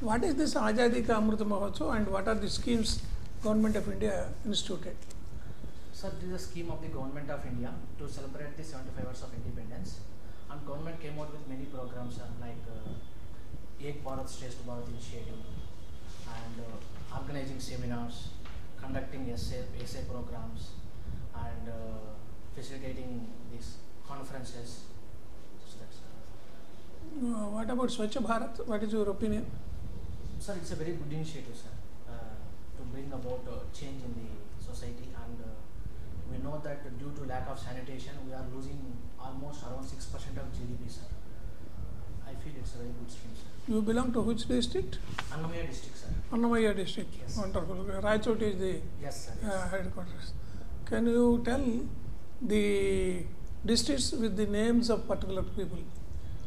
What is this Azadi Ka Amrit Mahotsav and what are the schemes Government of India instituted? Sir, this is a scheme of the government of India to celebrate the 75 years of independence. And government came out with many programs sir, like uh, Ek Bharat Shresth Bharat initiative and uh, organizing seminars, conducting essay, essay programs and uh, facilitating these conferences. So uh, Uh, what about Swachh Bharat? What is your opinion? Sir, it's a very good initiative, sir, uh, to bring about uh, change in the society. And uh, we know that due to lack of sanitation, we are losing almost around 6% of GDP, sir. I feel it's a very good scheme, sir. You belong to which district? Annamayya district, sir. Annamayya district. Yes. Wonderful. Rayachoti is the Yes, sir. Yes. uh, headquarters. Can you tell the districts with the names of particular people?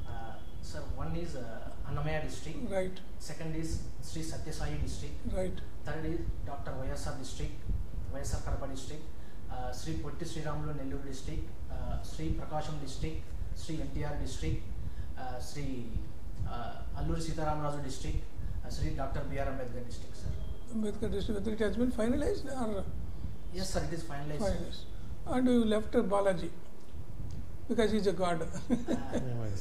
Uh, sir, one is uh, Annamaya district. Right, Second is Sri Satyasai district. right. Third is Dr. YSR district, YSR Karapa district, uh, Sri Potti Sri Ramulu Nelluru district, uh, Sri Prakasham district, Sri NTR district, uh, Sri uh, Alluri Sitaramraju district, uh, Sri Dr. B.R. Ambedkar district, sir. Ambedkar district, whether it has been finalized or Yes, sir, it is finalized. finalized. And you left Balaji because he's a god. Uh,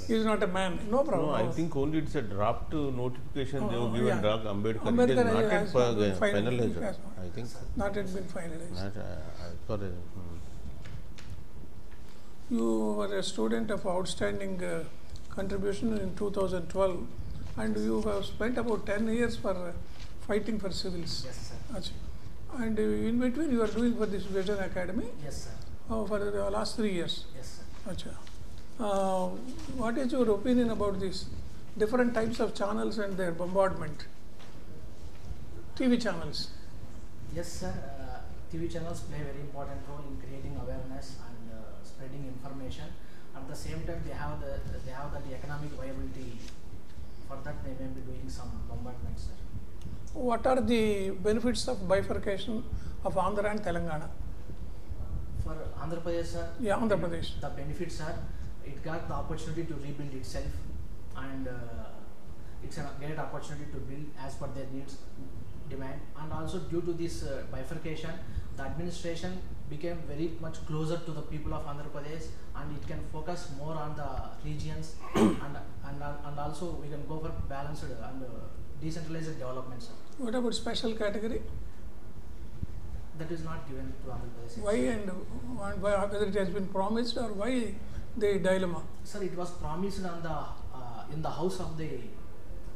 he's not a man. No problem. No, I think only it's a draft uh, notification they Oh, have given yeah. drug Ambedkar. Ambedkar it is not yet has fi- been final- finalized. I think not yet been finalized. not. Uh, as hmm. You were a student of outstanding uh, contribution in 2012 and you have spent about 10 years for uh, fighting for civils. yes, sir. Acha. And uh, in between you are doing for this Vision Academy Yes, sir. uh, for the last three years. Yes, sir. Acha. Uh, what is your opinion about these different types of channels and their bombardment? TV channels. Yes, sir. Uh, TV channels play a very important role in creating awareness and uh, spreading information. At the same time, they have the they have the economic viability. For that, they may be doing some bombardment, sir. What are the benefits of bifurcation of Andhra and Telangana? For Andhra Pradesh, sir, Yeah, Andhra Pradesh. the benefits are it got the opportunity to rebuild itself, and uh, it's a great opportunity to build as per their needs, demand, and also due to this uh, bifurcation, the administration became very much closer to the people of Andhra Pradesh, and it can focus more on the regions, and and and also we can go for balanced and uh, decentralized development, sir. What about special category? That is not given to Andhra Pradesh. Why and and why, whether it has been promised or why the dilemma? Sir, it was promised on the uh, in the House of the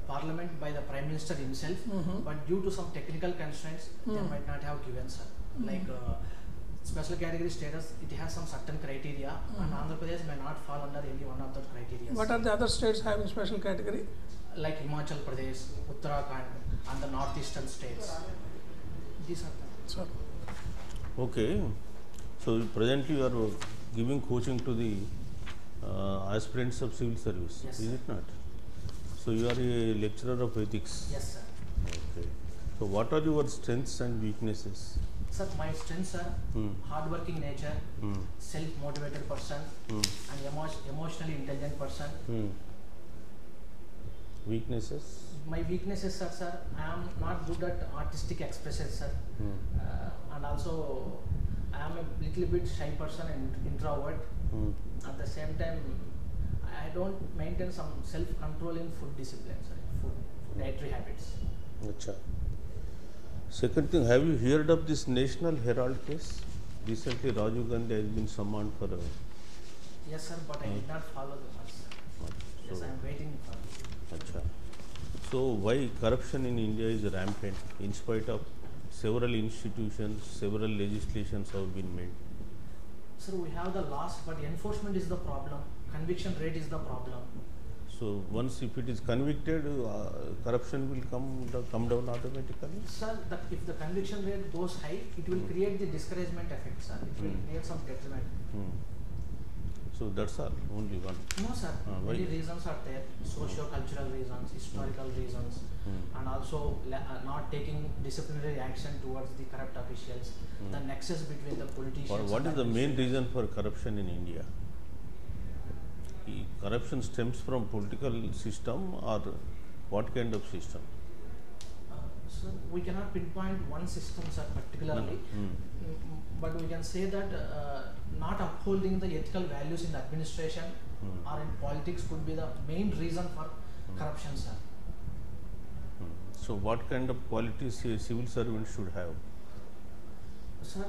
Parliament by the Prime Minister himself, Mhm. but due to some technical constraints, they Mm. might not have given, sir. Mm. Like uh, special category status, it has some certain criteria, and Mhm. Andhra Pradesh may not fall under any one of those criteria. What are the other states having special category? like Himachal Pradesh, Uttarakhand, and the northeastern states? These are the So, Okay. So presently you are giving coaching to the uh, aspirants of civil service, Yes, is it not? So you are a lecturer of ethics. yes, sir. Okay. So what are your strengths and weaknesses? Sir, my strengths are Hmm. hardworking nature, Hmm. self-motivated person, Hmm. and emo- emotionally intelligent person. Hmm. Weaknesses? My weaknesses are, sir, I am not good at artistic expressions, sir. Hmm. Uh, and also, I am a little bit shy person and introvert. Hmm. At the same time, I don't maintain some self-control in food discipline, sir, food, dietary habits. Acha. Second thing, have you heard of this National Herald case? Recently, Rajiv Gandhi has been summoned for a. Yes, sir, but I did not follow the much, sir. Yes, So, I am waiting for. Acha. So why corruption in India is rampant in spite of several institutions, several legislations have been made. Sir, we have the laws, but enforcement is the problem. Conviction rate is the problem. So once if it is convicted, uh, corruption will come come down automatically. Sir, the, if the conviction rate goes high, it will create the discouragement effect, sir. It will Hmm. create some detriment. Hmm. So that's all, only one. No, sir. Ah, Many reasons are there. Socio-cultural reasons, historical reasons, Hmm. and also uh, not taking disciplinary action towards the corrupt officials. Hmm. The nexus between the politicians. What, what is the main reason for corruption in India? Corruption stems from political system or what kind of system? So we cannot pinpoint one system, sir, particularly. Mm. Mm, But we can say that uh, not upholding the ethical values in the administration Mm. or in politics could be the main reason for Mm. corruption, sir. Mm. So, what kind of qualities a civil servant should have? Sir,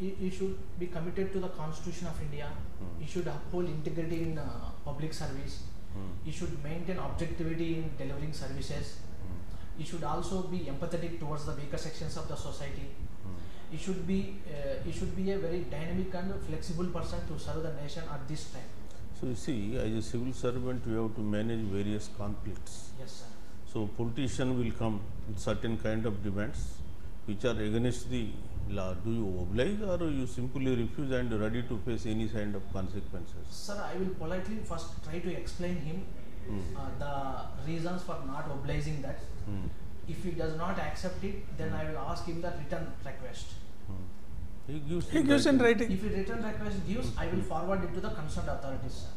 you should be committed to the Constitution of India. Mm. You should uphold integrity in uh, public service. Mm. You should maintain objectivity in delivering services. You should also be empathetic towards the weaker sections of the society. Mm. You should be uh, you should be a very dynamic and flexible person to serve the nation at this time. So, you see, as a civil servant, you have to manage various conflicts. Yes, sir. So, politician will come with certain kind of demands which are against the law. Do you oblige or you simply refuse and ready to face any kind of consequences? Sir, I will politely first try to explain him Mm. uh, the reasons for not obliging that. Mm. If he does not accept it, then I will ask him the return request. Mm. He gives, He gives in writing. If he return request gives, I will forward it to the concerned authorities. Sir.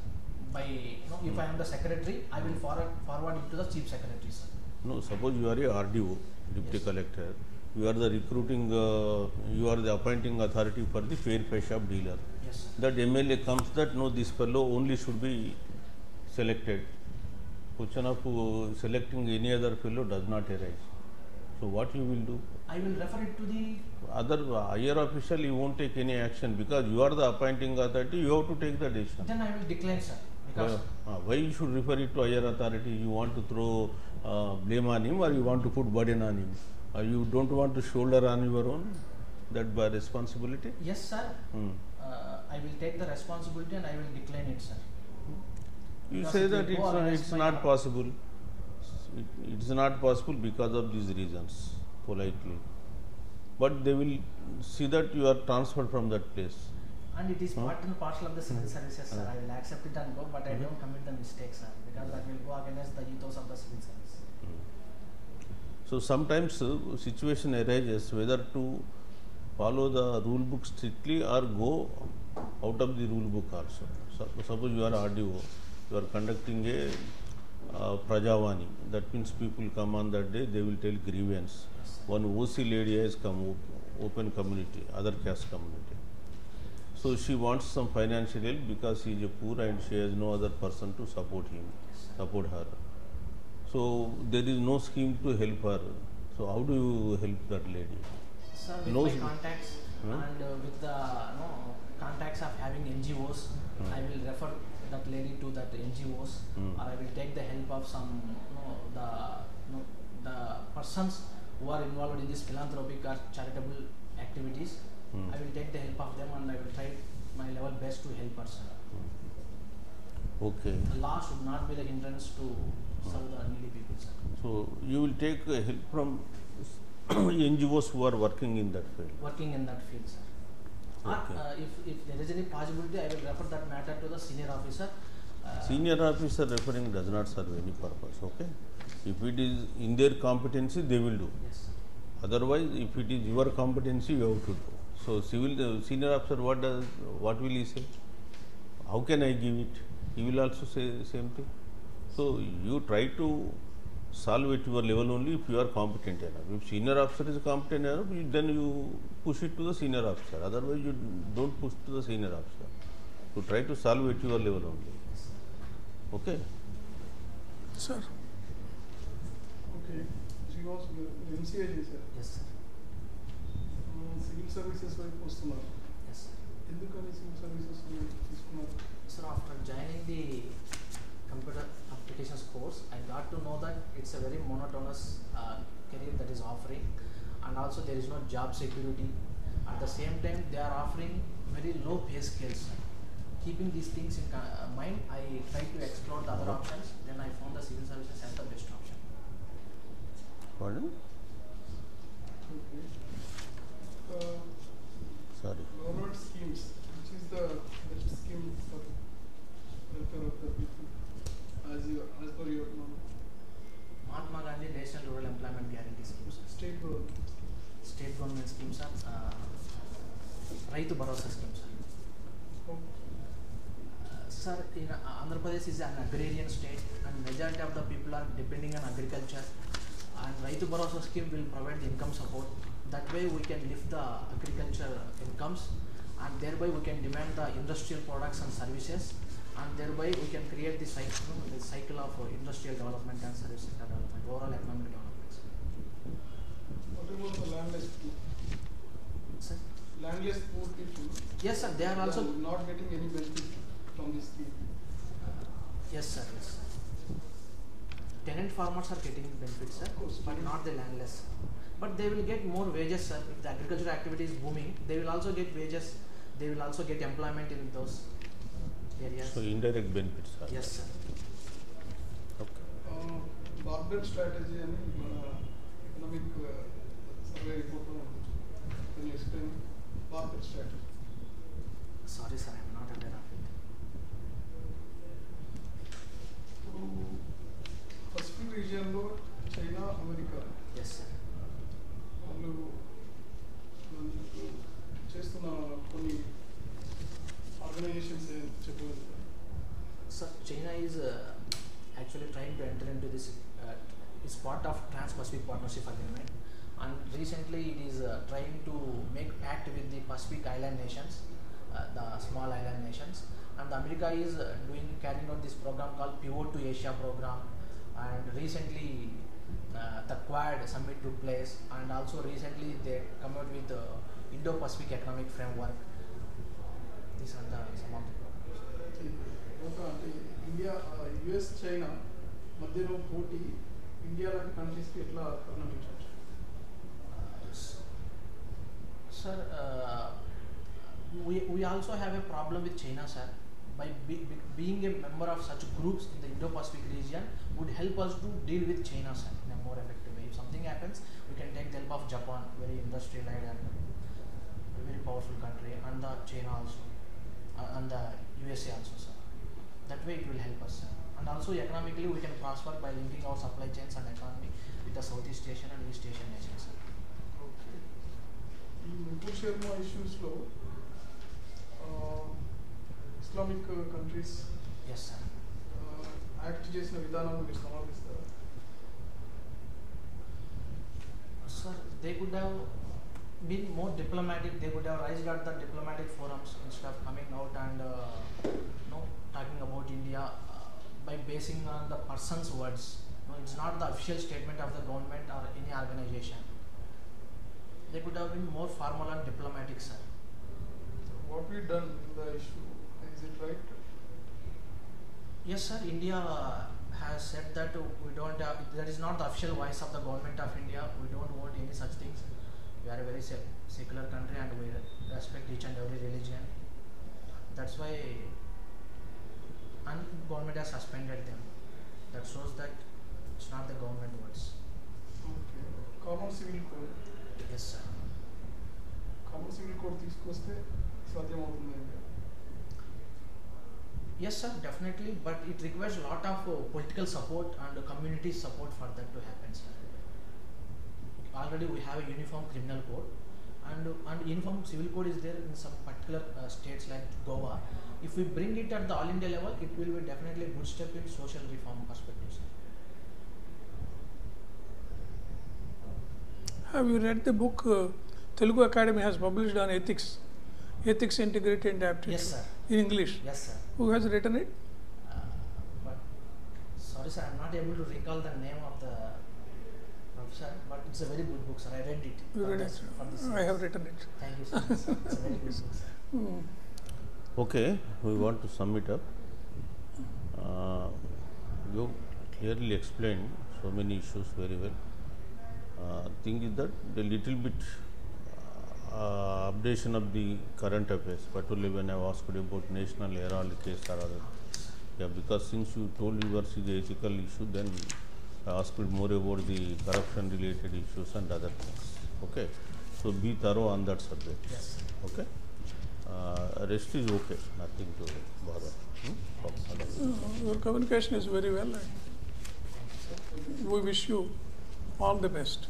By you know, if I am the secretary, I will forward forward it to the chief secretary, sir. No, suppose you are a RDO, deputy Yes. collector. You are the recruiting, uh, you are the appointing authority for the fair pay shop dealer. Yes, sir. That MLA comes that no, this fellow only should be selected. Question of uh, selecting any other fellow does not arise. So what you will do? I will refer it to the Other uh, higher official, you won't take any action because you are the appointing authority. You have to take the decision. then I will decline, sir. Because Why, uh, why you should refer it to higher authority? You want to throw uh, blame on him, or you want to put burden on him, or you don't want to shoulder on your own that by responsibility? yes, sir. Hmm. Uh, I will take the responsibility and I will decline it, sir. You say that it's, not, it's not possible. It, it's not possible because of these reasons, politely. But they will see that you are transferred from that place. And it is Huh? part and parcel of the civil Mhm. services, sir. I will accept it and go, but I Mhm. don't commit the mistake, sir, because that will go against the ethos of the civil service. So sometimes uh, situation arises whether to follow the rule book strictly or go out of the rule book also. So, suppose you are RDO, you are conducting a uh, Prajavani, that means people come on that day, they will tell grievance. One OC lady has come, op- open community, other caste community. So she wants some financial help because she is poor and she has no other person to support him, support her. So there is no scheme to help her. So how do you help that lady? Sir, with No, my contacts Hmm? and uh, with the no, contacts of having NGOs, Hmm. I will refer that lady to that NGOs, Hmm. or I will take the help of some no, the no, the persons who are involved in this philanthropic or charitable activities. Hmm. I will take the help of them and I will try my level best to help her. Sir. Okay. The law should not be the hindrance to serve the needy people. Sir. So you will take help from NGOs who are working in that field. Working in that field, sir. Or Okay. uh, if, if there is any possibility, I will refer that matter to the senior officer. Uh, Senior officer referring does not serve any purpose. Okay. If it is in their competency, they will do. Yes. Otherwise, if it is your competency, you have to do. So, civil uh, senior officer, what does what will he say? How can I give it? He will also say same thing. So, you try to solve at your level only if you are competent enough. If senior officer is competent enough, you, then you push it to the senior officer. Otherwise, you don't push to the senior officer. You try to solve at your level only. Okay. Sir, okay Srinivas MCA చేశారు Yes, sir. Civil services వైపు వస్తున్నారు Yes, sir. ఎందుకని civil services తీసుకున్నారు Sir, after joining the computer course, I got to know that it's a very monotonous uh, career that is offering, and also there is no job security. At the same time, they are offering very low pay skills. Keeping these things in uh, mind, I tried to explore the other uh-huh. options. Then I found the civil services as the best option. Pardon? Okay. Uh, Sorry. Government schemes, which is the best scheme for the of the people. Raitu Bharosa scheme, sir. Sir, in Andhra Pradesh is an agrarian state and majority of the people are depending on agriculture and Raitu Raitu Bharosa scheme will provide the income support. That way we can lift the agriculture incomes and thereby we can demand the industrial products and services and thereby we can create the cycle, the cycle of industrial development and service sector development, overall economic development. What about the landless poor? Sir? landless poor people. Yes, sir. They are also are not getting any benefit from this scheme. Yes, sir. Yes. Tenant farmers are getting benefits, sir, but not the landless. But they will get more wages, sir. If the agricultural activity is booming, they will also get wages. They will also get employment in those areas. So indirect benefits. Sir. Yes, sir. Okay. Uh, strategy and uh, economic uh, survey report. Can you explain? Buffett strategy. Sorry, sir, I'm not aware of it. So, region, Lord China, America. Yes, sir. Pacific Island nations, uh, the small island nations, and America is uh, doing carrying out this program called Pivot to Asia program, and recently uh, the Quad summit took place, and also recently they come out with the Indo-Pacific Economic Framework. These are the some of the programs. ఒక అంటే India US China మధ్యలో పోటీ India లాంటి కంట్రీస్కి ఎట్లా పరిణమించవచ్చు Sir, uh, we, we also have a problem with China, sir. By be, be, being a member of such groups in the Indo-Pacific region would help us to deal with China, sir, in a more effective way. If something happens, we can take the help of Japan, very industrialized and very powerful country, and the China also, uh, and the USA also, sir. That way it will help us, sir. And also economically we can prosper by linking our supply chains and economy with the Southeast Asian and East Asian nations, sir okay ఈ Mukul Sharma ఇష్యూస్లో Islamic countries Yes, sir. Act చేసిన విధానాన్ని మీరు సమర్థిస్తారా Sir, they could have been more diplomatic. They could have raised at the diplomatic forums instead of coming out and uh, you know talking about India uh, by basing on the person's words. No, it's not the official statement of the government or any organization. they could have been more formal and diplomatic, sir. What we done in the issue, is it right? Yes, sir. India uh, has said that we don't have, that is not the official voice of the government of India. We don't want any such things. We are a very secular country and we respect each and every religion. That's why and government has suspended them. That shows that it's not the government words. Okay. Common civil code. Yes, sir. Common civil code తీసుకొస్తే సాధ్యమవుతుంది అంటే Yes, sir, definitely, but it requires a lot of uh, political support and uh, community support for that to happen, sir. Already we have a uniform criminal code, and uh, and uniform civil code is there in some particular uh, states like Goa. If we bring it at the all India level, it will be definitely a good step in social reform perspective, Have you read the book uh, Telugu Academy has published on ethics, ethics integrated and aptitude Yes, sir. in English? Yes, sir. Who has written it? Uh, but sorry, sir, I'm not able to recall the name of the professor, but it's a very good book, sir. I read it. You read this- it? for this I have written it. Thank you so sir. It's a very good book, sir. Hmm. Okay, we want to sum it up. Uh, you clearly explained so many issues very well. Uh, thing is that the little bit uh, updation of the current affairs, particularly when I asked about national herald case or other. Yeah, because since you told yours is a ethical issue, then I asked more about the corruption related issues and other things. Okay, so be thorough on that subject. Yes. Okay. Uh, rest is okay, nothing to bother. Hmm? Uh, Your communication is very well. We wish you all the best.